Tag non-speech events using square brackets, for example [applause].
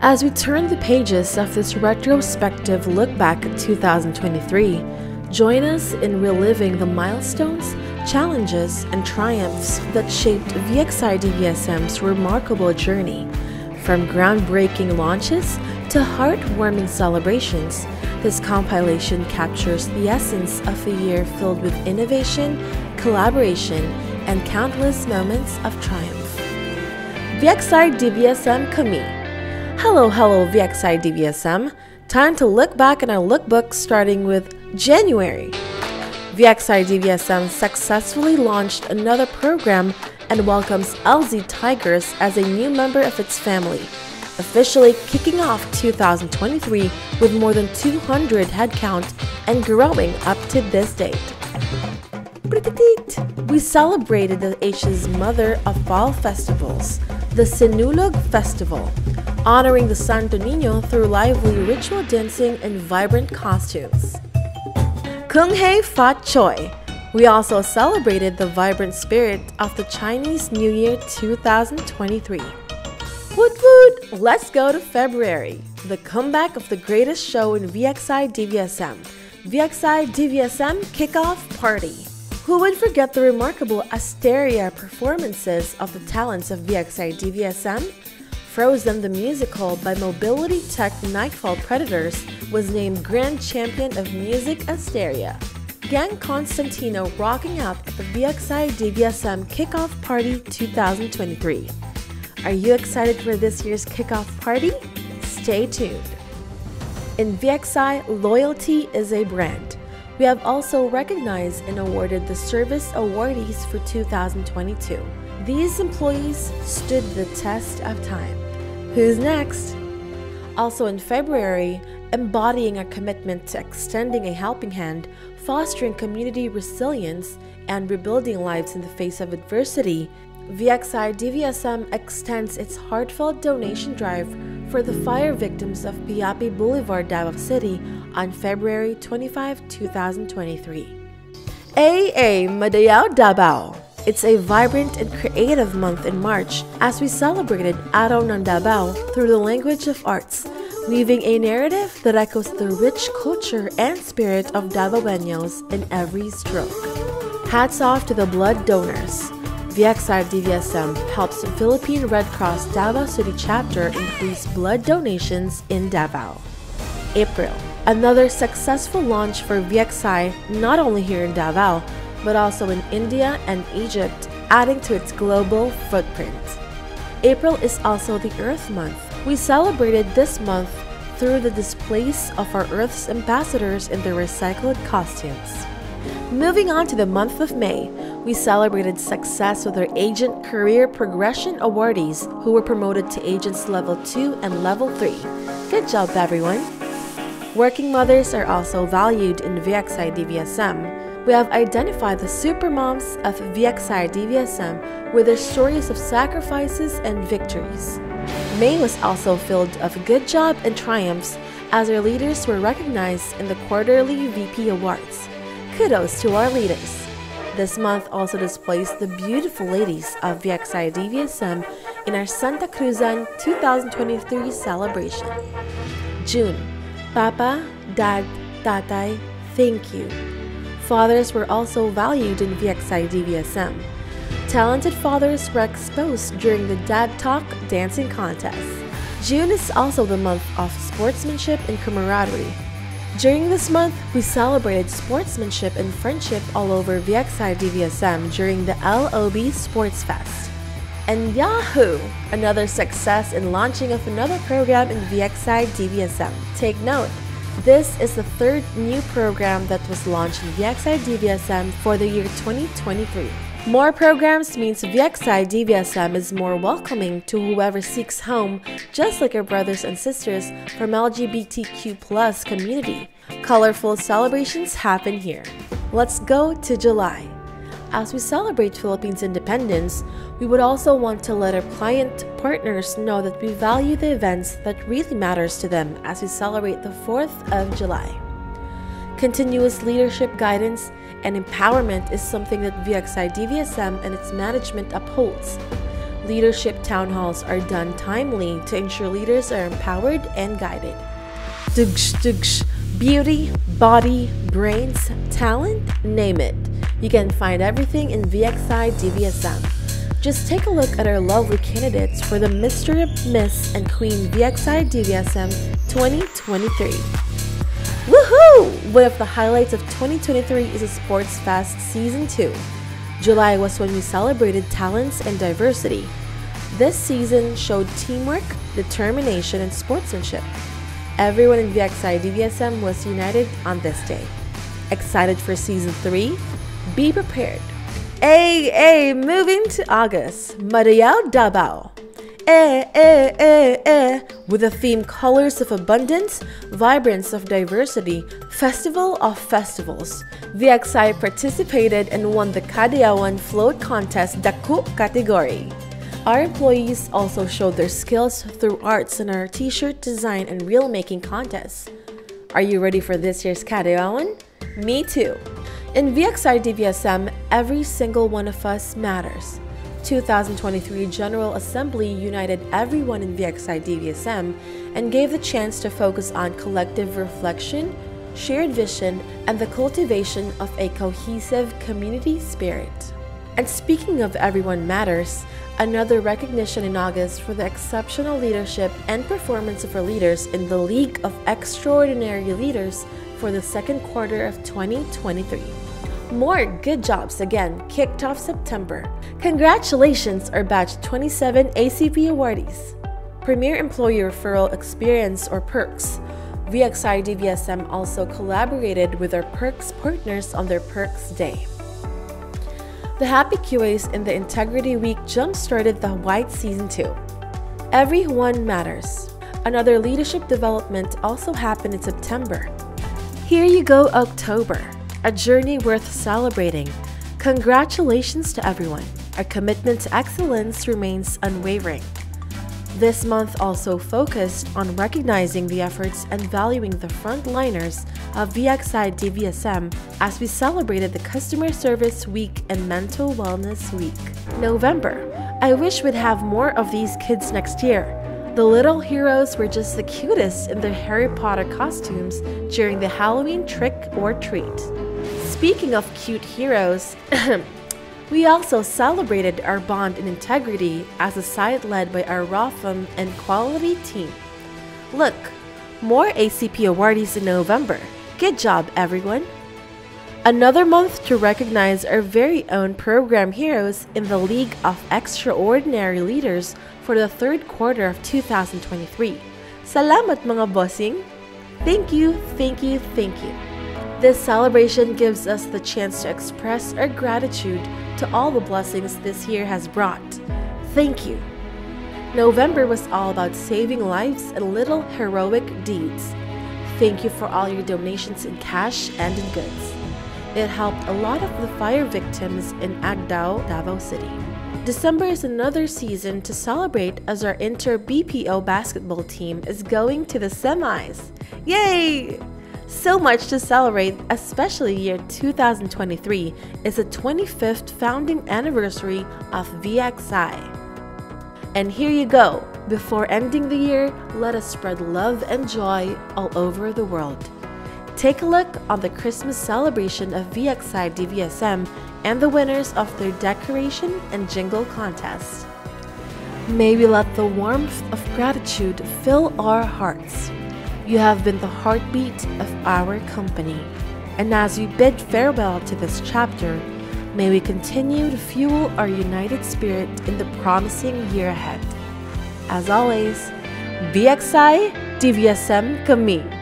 As we turn the pages of this retrospective look back at 2023, join us in reliving the milestones, challenges, and triumphs that shaped VXI DVSM's remarkable journey. From groundbreaking launches to heartwarming celebrations, this compilation captures the essence of a year filled with innovation, collaboration, and countless moments of triumph. VXI DVSM Kami Hello, hello, VXI DVSM. Time to look back in our lookbook starting with January. VXI DVSM successfully launched another program and welcomes LZ Tigers as a new member of its family, officially kicking off 2023 with more than 200 headcount and growing up to this date. We celebrated the Asia's mother of all festivals, the Sinulog Festival, honoring the Santo Nino through lively ritual dancing and vibrant costumes. Kung Hei Fat Choi. We also celebrated the vibrant spirit of the Chinese New Year 2023. Woot woot! Let's go to February, the comeback of the greatest show in VXI DVSM, VXI DVSM Kickoff Party. Who would forget the remarkable Asteria performances of the talents of VXI DVSM? Frozen the Musical by Mobility Tech Nightfall Predators was named Grand Champion of Music Asteria. Gang Constantino rocking out at the VXI DVSM Kickoff Party 2023. Are you excited for this year's kickoff party? Stay tuned. In VXI, loyalty is a brand. We have also recognized and awarded the Service Awardees for 2022. These employees stood the test of time. Who's next? Also in February, embodying a commitment to extending a helping hand, fostering community resilience, and rebuilding lives in the face of adversity, VXI DVSM extends its heartfelt donation drive for the fire victims of Piapi Boulevard, Davao City on February 25, 2023. AA Madayaw Davao it's a vibrant and creative month in March as we celebrated Araw ng Davao through the language of arts, weaving a narrative that echoes the rich culture and spirit of Davaoenos in every stroke. Hats off to the blood donors. VXI DVSM helps Philippine Red Cross Davao City chapter increase blood donations in Davao. April, another successful launch for VXI not only here in Davao, but also in India and Egypt, adding to its global footprint. April is also the Earth Month. We celebrated this month through the displays of our Earth's ambassadors in their recycled costumes. Moving on to the month of May, we celebrated success with our Agent Career Progression awardees who were promoted to Agents Level 2 and Level 3. Good job, everyone! Working mothers are also valued in VXI DVSM we have identified the supermoms of VXI DVSM with their stories of sacrifices and victories. May was also filled of good job and triumphs as our leaders were recognized in the quarterly VP Awards. Kudos to our leaders. This month also displays the beautiful ladies of VXI DVSM in our Santa Cruzan 2023 celebration. June, Papa, Dad, Tatay, thank you. Fathers were also valued in VXI DVSM. Talented fathers were exposed during the Dad Talk dancing contest. June is also the month of sportsmanship and camaraderie. During this month, we celebrated sportsmanship and friendship all over VXI DVSM during the LOB Sports Fest. And Yahoo! Another success in launching of another program in VXI DVSM. Take note, this is the third new program that was launched in VXI DVSM for the year 2023. More programs means VXI DVSM is more welcoming to whoever seeks home, just like our brothers and sisters from LGBTQ community. Colorful celebrations happen here. Let's go to July. As we celebrate Philippines' independence, we would also want to let our client partners know that we value the events that really matters to them as we celebrate the 4th of July. Continuous leadership guidance and empowerment is something that VXI DVSM and its management upholds. Leadership town halls are done timely to ensure leaders are empowered and guided. Dugsh, dugsh. Beauty, body, brains, talent, name it. You can find everything in VXI DVSM. Just take a look at our lovely candidates for the Mr., Miss, and Queen VXI DVSM 2023. Woohoo! One of the highlights of 2023 is a Sports Fest Season 2. July was when we celebrated talents and diversity. This season showed teamwork, determination, and sportsmanship. Everyone in VXI DVSM was united on this day. Excited for season 3? Be prepared. Hey, hey, moving to August. Madayaw Dabao. Eh, eh, eh, eh. With the theme Colors of Abundance, Vibrance of Diversity, Festival of Festivals. VXI participated and won the Kadayawan Float Contest Daku category. Our employees also showed their skills through arts in our t-shirt design and reel making contests. Are you ready for this year's Kadayawan? Me too. In VXI DVSM, every single one of us matters. 2023 General Assembly united everyone in VXI DVSM and gave the chance to focus on collective reflection, shared vision, and the cultivation of a cohesive community spirit. And speaking of everyone matters, another recognition in August for the exceptional leadership and performance of our leaders in the League of Extraordinary Leaders for the second quarter of 2023. More good jobs again kicked off September. Congratulations, our Batch 27 ACP awardees. Premier Employee Referral Experience or PERKS. VXI DVSM also collaborated with our PERKS partners on their PERKS Day. The Happy QAs in the Integrity Week jump-started the White Season 2. Everyone matters. Another leadership development also happened in September. Here you go, October, a journey worth celebrating. Congratulations to everyone. Our commitment to excellence remains unwavering. This month also focused on recognizing the efforts and valuing the frontliners of VXI DVSM as we celebrated the Customer Service Week and Mental Wellness Week. November. I wish we'd have more of these kids next year. The little heroes were just the cutest in their Harry Potter costumes during the Halloween trick or treat. Speaking of cute heroes, [clears throat] We also celebrated our bond and integrity as a site led by our Rotham and quality team. Look, more ACP awardees in November. Good job, everyone! Another month to recognize our very own program heroes in the League of Extraordinary Leaders for the third quarter of 2023. Salamat mga bossing! Thank you, thank you, thank you. This celebration gives us the chance to express our gratitude to all the blessings this year has brought. Thank you. November was all about saving lives and little heroic deeds. Thank you for all your donations in cash and in goods. It helped a lot of the fire victims in Agdao, Davao City. December is another season to celebrate as our inter BPO basketball team is going to the semis. Yay! So much to celebrate, especially year 2023 is the 25th founding anniversary of VXI. And here you go. Before ending the year, let us spread love and joy all over the world. Take a look on the Christmas celebration of VXI DVSM and the winners of their decoration and jingle contest. May we let the warmth of gratitude fill our hearts. You have been the heartbeat of our company. And as we bid farewell to this chapter, may we continue to fuel our united spirit in the promising year ahead. As always, VXI DVSM Kami.